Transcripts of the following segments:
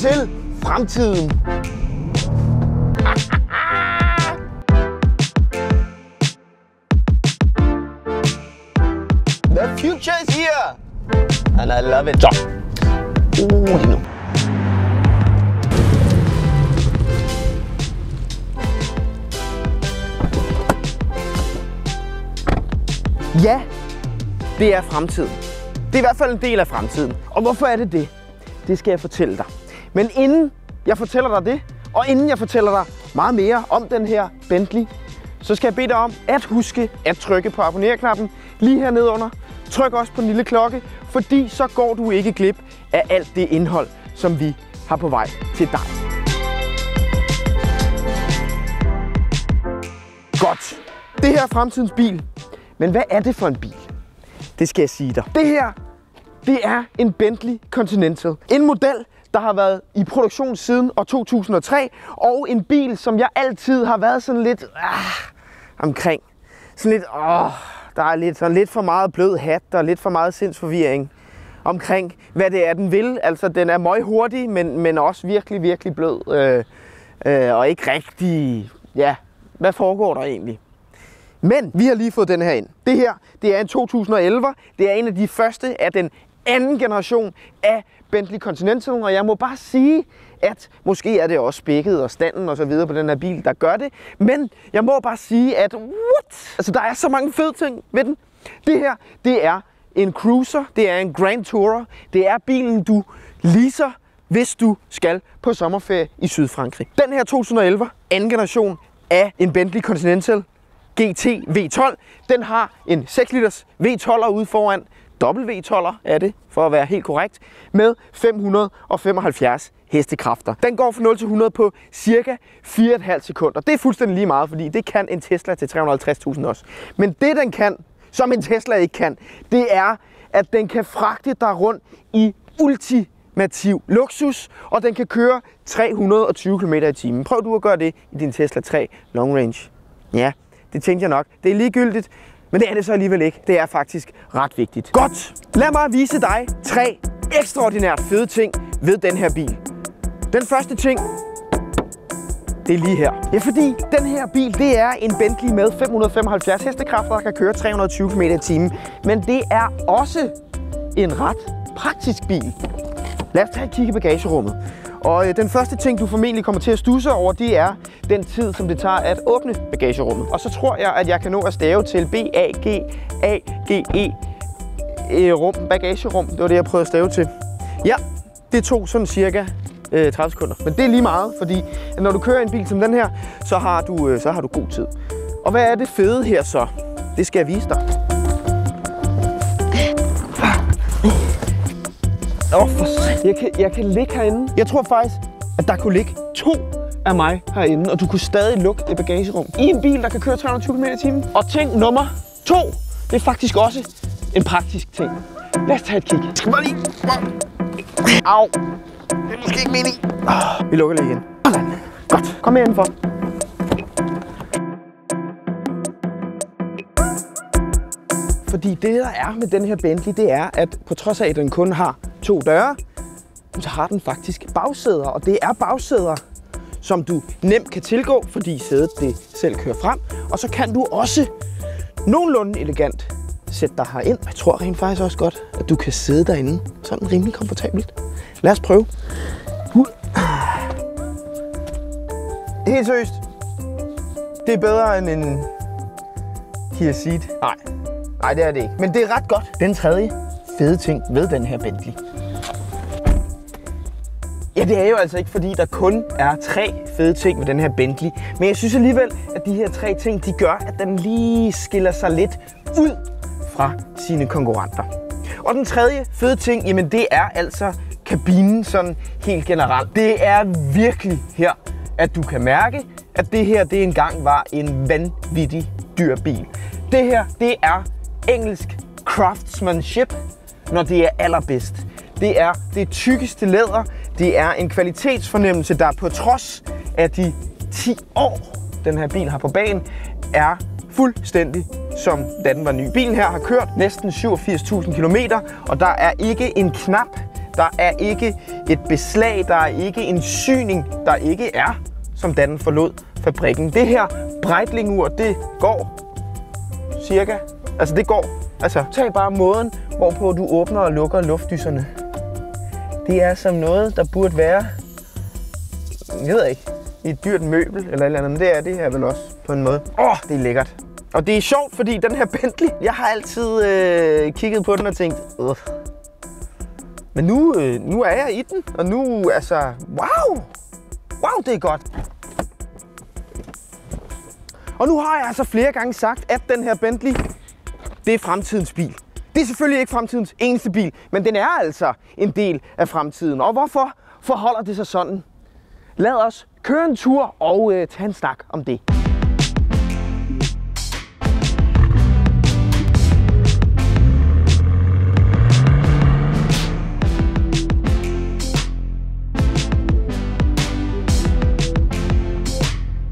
Til fremtiden. The future is here. And I love it. Så. Uh, nu. Ja, det er fremtiden. Det er i hvert fald en del af fremtiden. Og hvorfor er det det? Det skal jeg fortælle dig. Men inden jeg fortæller dig det, og inden jeg fortæller dig meget mere om den her Bentley, så skal jeg bede dig om at huske at trykke på abonner-knappen lige hernede under. Tryk også på den lille klokke, fordi så går du ikke glip af alt det indhold, som vi har på vej til dig. Godt. Det her er fremtidens bil. Men hvad er det for en bil? Det skal jeg sige dig. Det her, det er en Bentley Continental. En model, der har været i produktion siden år 2003, og en bil, som jeg altid har været sådan lidt ah, omkring. Sådan lidt, åh, der er lidt, sådan lidt for meget blød hat, og lidt for meget sindsforvirring omkring, hvad det er, den vil. Altså, den er meget hurtig, men, men også virkelig, virkelig blød. Øh, øh, og ikke rigtig, ja, hvad foregår der egentlig? Men vi har lige fået den her ind. Det her, det er en 2011. Det er en af de første af den anden generation af Bentley Continental, og jeg må bare sige, at måske er det også spækket og standen og så videre på den her bil, der gør det. Men jeg må bare sige, at what? Altså, der er så mange fede ting ved den. Det her, det er en cruiser, det er en Grand Tourer, det er bilen, du leaser, hvis du skal på sommerferie i Sydfrankrig. Den her 2011, anden generation af en Bentley Continental GT V12, den har en 6 liters V12'er ude foran, W12'er er det, for at være helt korrekt, med 575 hestekræfter. Den går fra 0 til 100 på cirka 4,5 sekunder. Det er fuldstændig lige meget, fordi det kan en Tesla til 350.000 også. Men det den kan, som en Tesla ikke kan, det er, at den kan fragte dig rundt i ultimativ luksus, og den kan køre 320 km i timen. Prøv du at gøre det i din Tesla 3 Long Range. Ja, det tænkte jeg nok. Det er ligegyldigt, men det er det så alligevel ikke. Det er faktisk ret vigtigt. Godt! Lad mig vise dig tre ekstraordinært fede ting ved den her bil. Den første ting, det er lige her. Ja, fordi den her bil, det er en Bentley med 575 hestekræfter, der kan køre 320 km i timen. Men det er også en ret praktisk bil. Lad os tage et kig i bagagerummet. Og øh, den første ting, du formentlig kommer til at stusse over, det er den tid, som det tager at åbne bagagerummet. Og så tror jeg, at jeg kan nå at stave til B-A-G-A-G-E øh, rum, bagagerum. Det var det, jeg prøvede at stave til. Ja, det tog sådan cirka øh, 30 sekunder. Men det er lige meget, fordi at når du kører en bil som den her, så har, du, øh, så har du god tid. Og hvad er det fede her så? Det skal jeg vise dig. Åh, oh, for jeg kan, jeg kan ligge herinde. Jeg tror faktisk, at der kunne ligge to af mig herinde, og du kunne stadig lukke et bagagerum. I en bil, der kan køre 320 km i timen. Og ting nummer to, det er faktisk også en praktisk ting. Lad os tage et kig. Jeg skal bare lige... Au. Det er måske ikke mening. Vi lukker lige igen. Godt. Kom her indenfor. Fordi det, der er med den her Bentley, det er, at på trods af, at den kun har to døre, så har den faktisk bagsæder. Og det er bagsæder, som du nemt kan tilgå, fordi sædet det selv kører frem. Og så kan du også nogenlunde elegant sætte dig herind. Jeg tror rent faktisk også godt, at du kan sidde derinde sådan rimelig komfortabelt. Lad os prøve. Helt seriøst. Det er bedre end en Kia Ceed. Nej, Nej, det er det ikke. Men det er ret godt. Den tredje fede ting ved den her Bentley. Ja, det er jo altså ikke, fordi der kun er tre fede ting ved den her Bentley. Men jeg synes alligevel, at de her tre ting, de gør, at den lige skiller sig lidt ud fra sine konkurrenter. Og den tredje fede ting, jamen det er altså kabinen sådan helt generelt. Det er virkelig her, at du kan mærke, at det her det engang var en vanvittig dyr bil. Det her, det er engelsk craftsmanship, når det er allerbedst. Det er det tykkeste læder. Det er en kvalitetsfornemmelse, der på trods af de 10 år, den her bil har på banen, er fuldstændig som da den var ny. Bilen her har kørt næsten 87.000 km, og der er ikke en knap, Der er ikke et beslag, der er ikke en syning, der ikke er, som da den forlod fabrikken. Det her Breitling-ur, det går cirka. Altså det går. Altså tag bare måden, hvorpå du åbner og lukker luftdyserne. Det er som noget, der burde være, jeg ved ikke, i et dyrt møbel eller et eller andet, men det er det her vel også på en måde. Åh, oh, det er lækkert. Og det er sjovt, fordi den her Bentley, jeg har altid øh, kigget på den og tænkt, Ugh. men nu, øh, nu er jeg i den, og nu, altså, wow, wow, det er godt. Og nu har jeg altså flere gange sagt, at den her Bentley, det er fremtidens bil. Det er selvfølgelig ikke fremtidens eneste bil, men den er altså en del af fremtiden. Og hvorfor forholder det sig sådan? Lad os køre en tur og øh, tage en snak om det.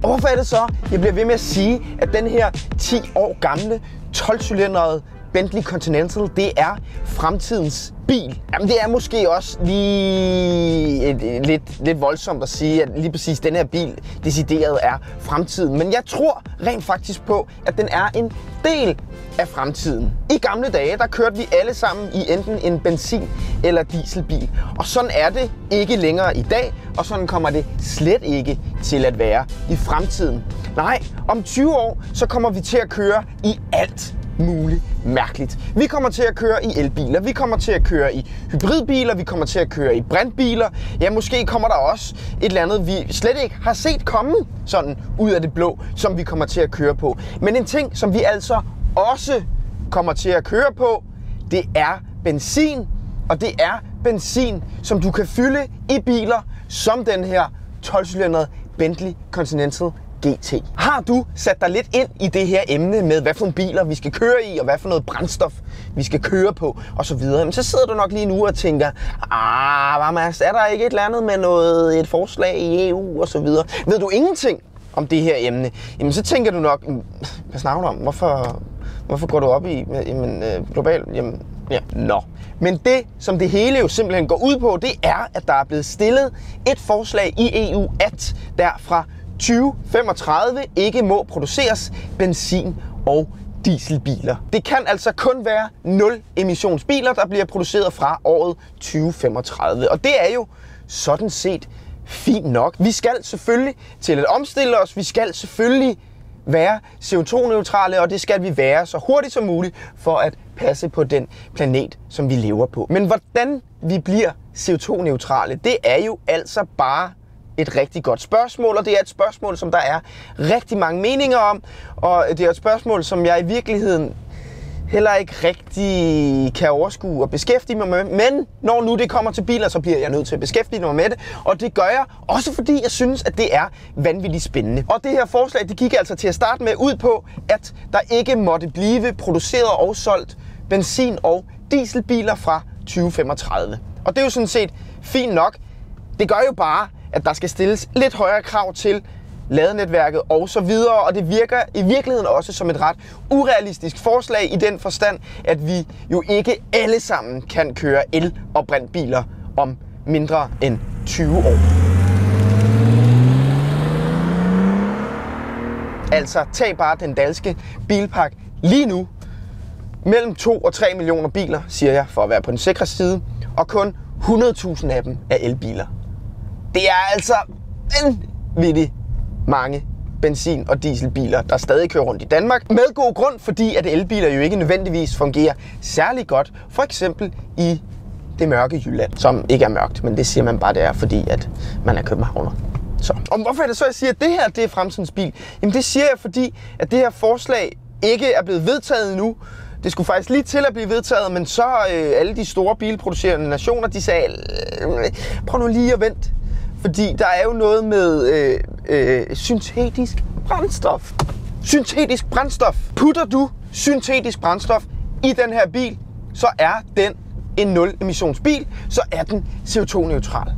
Hvorfor er det så, jeg bliver ved med at sige, at den her 10 år gamle 12-cylindret Bentley Continental, det er fremtidens bil. Jamen det er måske også lige et, et, lidt, lidt voldsomt at sige, at lige præcis den her bil decideret er fremtiden. Men jeg tror rent faktisk på, at den er en del af fremtiden. I gamle dage, der kørte vi alle sammen i enten en benzin- eller dieselbil. Og sådan er det ikke længere i dag, og sådan kommer det slet ikke til at være i fremtiden. Nej, om 20 år, så kommer vi til at køre i alt muligt mærkeligt. Vi kommer til at køre i elbiler, vi kommer til at køre i hybridbiler, vi kommer til at køre i brintbiler. Ja, måske kommer der også et eller andet, vi slet ikke har set komme sådan ud af det blå, som vi kommer til at køre på. Men en ting, som vi altså også kommer til at køre på, det er benzin. Og det er benzin, som du kan fylde i biler, som den her 12-cylindrede Bentley Continental GT. Har du sat dig lidt ind i det her emne med, hvad for nogle biler vi skal køre i, og hvad for noget brændstof vi skal køre på, og så videre, men så sidder du nok lige nu og tænker, ah, Mads, er der ikke et eller andet med noget, et forslag i EU, og så videre. Ved du ingenting om det her emne, jamen så tænker du nok, mm, hvad snakker du om? Hvorfor, hvorfor går du op i jamen, øh, global? Jamen, ja, nå. Men det, som det hele jo simpelthen går ud på, det er, at der er blevet stillet et forslag i EU, at der fra 2035 ikke må produceres benzin- og dieselbiler. Det kan altså kun være 0 emissionsbiler, der bliver produceret fra året 2035. Og det er jo sådan set fint nok. Vi skal selvfølgelig til at omstille os. Vi skal selvfølgelig være CO2-neutrale, og det skal vi være så hurtigt som muligt for at passe på den planet, som vi lever på. Men hvordan vi bliver CO2-neutrale, det er jo altså bare et rigtig godt spørgsmål, og det er et spørgsmål, som der er rigtig mange meninger om, og det er et spørgsmål, som jeg i virkeligheden heller ikke rigtig kan overskue og beskæftige mig med. Men når nu det kommer til biler, så bliver jeg nødt til at beskæftige mig med det. Og det gør jeg også fordi jeg synes, at det er vanvittigt spændende. Og det her forslag, det gik altså til at starte med ud på, at der ikke måtte blive produceret og solgt benzin- og dieselbiler fra 2035. Og det er jo sådan set fint nok. Det gør jo bare, at der skal stilles lidt højere krav til ladenetværket og så videre, og det virker i virkeligheden også som et ret urealistisk forslag i den forstand, at vi jo ikke alle sammen kan køre el- og brændbiler om mindre end 20 år. Altså, tag bare den danske bilpark lige nu. Mellem 2 og 3 millioner biler, siger jeg, for at være på den sikre side, og kun 100.000 af dem er elbiler. Det er altså vanvittigt mange benzin- og dieselbiler, der stadig kører rundt i Danmark. Med god grund, fordi at elbiler jo ikke nødvendigvis fungerer særlig godt. For eksempel i det mørke Jylland, som ikke er mørkt, men det siger man bare, det er, fordi at man er københavner. Så. Og hvorfor er det så, at jeg siger, at det her det er fremtidens bil? Jamen det siger jeg, fordi at det her forslag ikke er blevet vedtaget endnu. Det skulle faktisk lige til at blive vedtaget, men så øh, alle de store bilproducerende nationer, de sagde, øh, prøv nu lige at vente fordi der er jo noget med øh, øh, syntetisk brændstof. Syntetisk brændstof. Putter du syntetisk brændstof i den her bil, så er den en nul-emissionsbil, så er den CO2-neutral.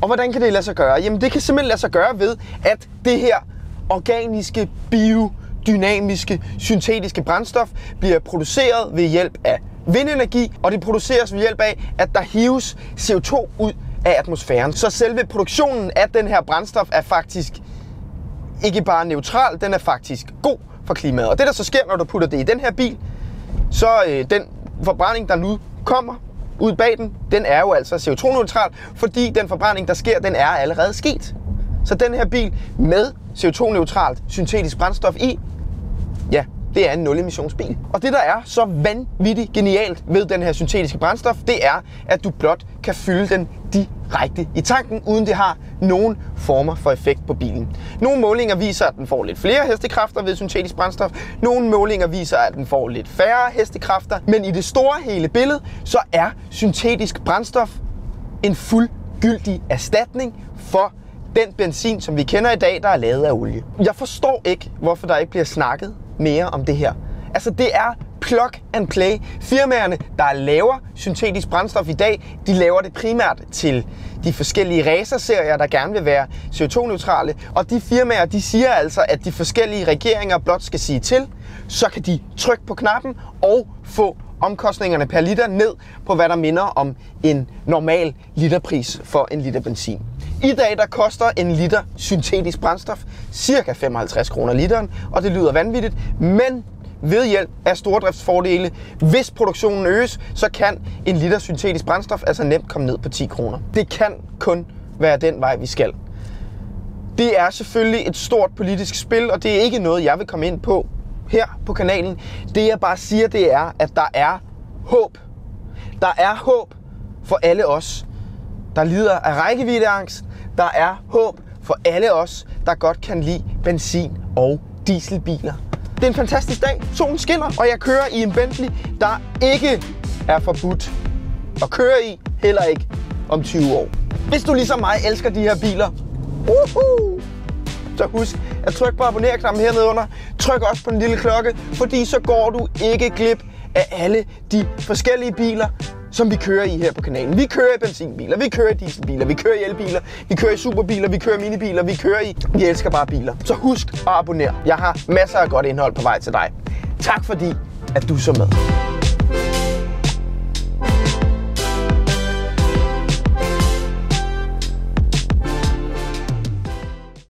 Og hvordan kan det lade sig gøre? Jamen det kan simpelthen lade sig gøre ved, at det her organiske, biodynamiske, syntetiske brændstof bliver produceret ved hjælp af vindenergi, og det produceres ved hjælp af, at der hives CO2 ud af atmosfæren. Så selve produktionen af den her brændstof er faktisk ikke bare neutral, den er faktisk god for klimaet. Og det der så sker, når du putter det i den her bil, så øh, den forbrænding, der nu kommer ud bag den, den er jo altså CO2-neutral, fordi den forbrænding, der sker, den er allerede sket. Så den her bil med CO2-neutralt syntetisk brændstof i, det er en nulemissionsbil. Og det, der er så vanvittigt genialt ved den her syntetiske brændstof, det er, at du blot kan fylde den direkte i tanken, uden det har nogen former for effekt på bilen. Nogle målinger viser, at den får lidt flere hestekræfter ved syntetisk brændstof. Nogle målinger viser, at den får lidt færre hestekræfter. Men i det store hele billede, så er syntetisk brændstof en fuldgyldig erstatning for den benzin, som vi kender i dag, der er lavet af olie. Jeg forstår ikke, hvorfor der ikke bliver snakket mere om det her. Altså, det er plug and play. Firmaerne, der laver syntetisk brændstof i dag, de laver det primært til de forskellige racerserier, der gerne vil være CO2-neutrale. Og de firmaer, de siger altså, at de forskellige regeringer blot skal sige til, så kan de trykke på knappen og få omkostningerne per liter ned på, hvad der minder om en normal literpris for en liter benzin. I dag der koster en liter syntetisk brændstof cirka 55 kroner literen, og det lyder vanvittigt, men ved hjælp af stordriftsfordele, hvis produktionen øges, så kan en liter syntetisk brændstof altså nemt komme ned på 10 kroner. Det kan kun være den vej, vi skal. Det er selvfølgelig et stort politisk spil, og det er ikke noget, jeg vil komme ind på her på kanalen. Det jeg bare siger, det er, at der er håb. Der er håb for alle os, der lider af rækkeviddeangst. Der er håb for alle os, der godt kan lide benzin- og dieselbiler. Det er en fantastisk dag. Solen skinner, og jeg kører i en Bentley, der ikke er forbudt at køre i, heller ikke om 20 år. Hvis du ligesom mig elsker de her biler, uhuh, så husk at trykke på abonner-knappen hernede under. Tryk også på den lille klokke, fordi så går du ikke glip af alle de forskellige biler, som vi kører i her på kanalen. Vi kører i benzinbiler, vi kører i dieselbiler, vi kører i elbiler, vi kører i superbiler, vi kører i minibiler, vi kører i... Vi elsker bare biler. Så husk at abonnere. Jeg har masser af godt indhold på vej til dig. Tak fordi, at du så med.